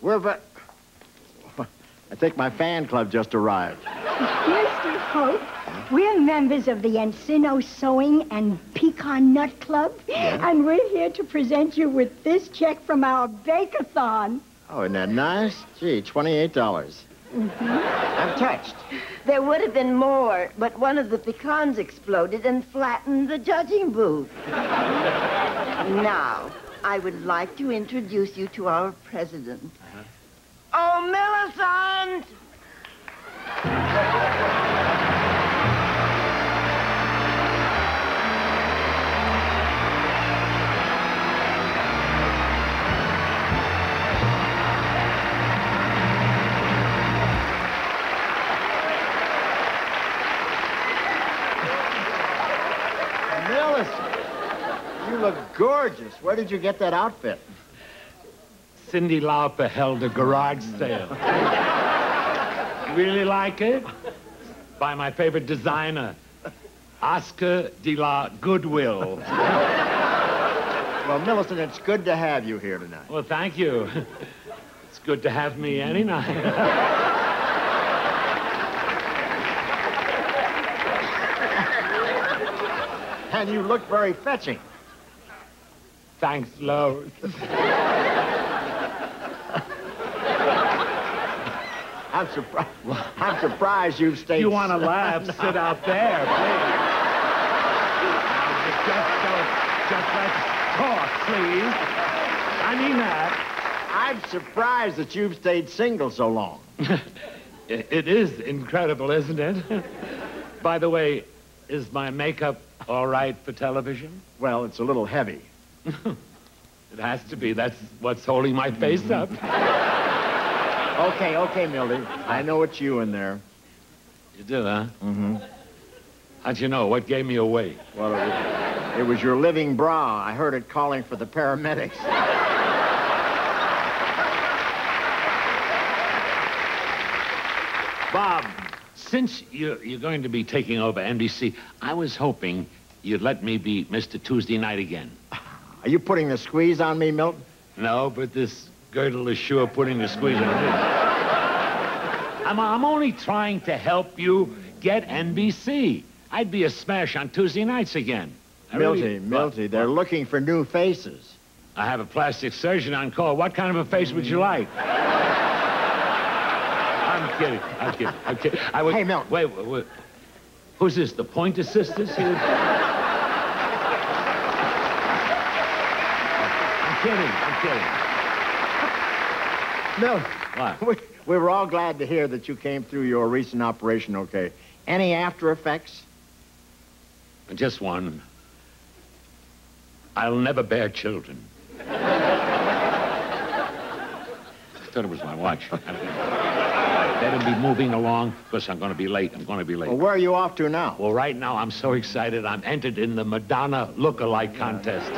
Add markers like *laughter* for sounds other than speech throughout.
We're ve- I think my fan club just arrived. Mr. Hope, we're members of the Encino Sewing and Pecan Nut Club, and we're here to present you with this check from our Bakeathon. Oh, isn't that nice? Gee, $28. dollars mm-hmm. I'm touched. There would have been more, but one of the pecans exploded and flattened the judging booth. *laughs* now, I would like to introduce you to our president. Uh-huh. Oh, Millicent! Millicent, look gorgeous. Where did you get that outfit? Cyndi Lauper held a garage sale. really like it? By my favorite designer, Oscar de la Goodwill. Well, Millicent, it's good to have you here tonight. Well, thank you. It's good to have me any night. And you look very fetching. Thanks, Lois. I'm surprised. I'm surprised you've stayed. You want to laugh? *laughs* Sit out there, please. Just, don't- just let's talk, please. I mean that. I'm surprised that you've stayed single so long. *laughs* It is incredible, isn't it? By the way, is my makeup all right for television? Well, it's a little heavy. *laughs* It has to be. That's what's holding my face up. *laughs* Okay, okay, Milty. I know it's you in there. You do, huh? Mm-hmm. How'd you know? What gave me away? Well, it was, it was your living bra. I heard it calling for the paramedics. *laughs* Bob, since you're, you're going to be taking over NBC, I was hoping you'd let me be Mr. Tuesday Night again. Are you putting the squeeze on me, Milton? No, but this girdle is sure putting the squeeze on me. I'm, I'm only trying to help you get NBC. I'd be a smash on Tuesday nights again. I Milty, really- Milty, they're looking for new faces. I have a plastic surgeon on call. What kind of a face would you like? I'm kidding. I'm kidding. I'm kidding. I would, Hey, Milton. Wait, wait, wait. Who's this? The Pointer Sisters? Who- I'm kidding. I'm kidding. Milt, What? *laughs* we, we were all glad to hear that you came through your recent operation okay. Any after effects? Just one. I'll never bear children. I thought it was my watch. *laughs* Better be moving along because I'm going to be late. I'm going to be late. Well, where are you off to now? Well, right now, I'm so excited. I'm entered in the Madonna look-alike contest.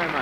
very much.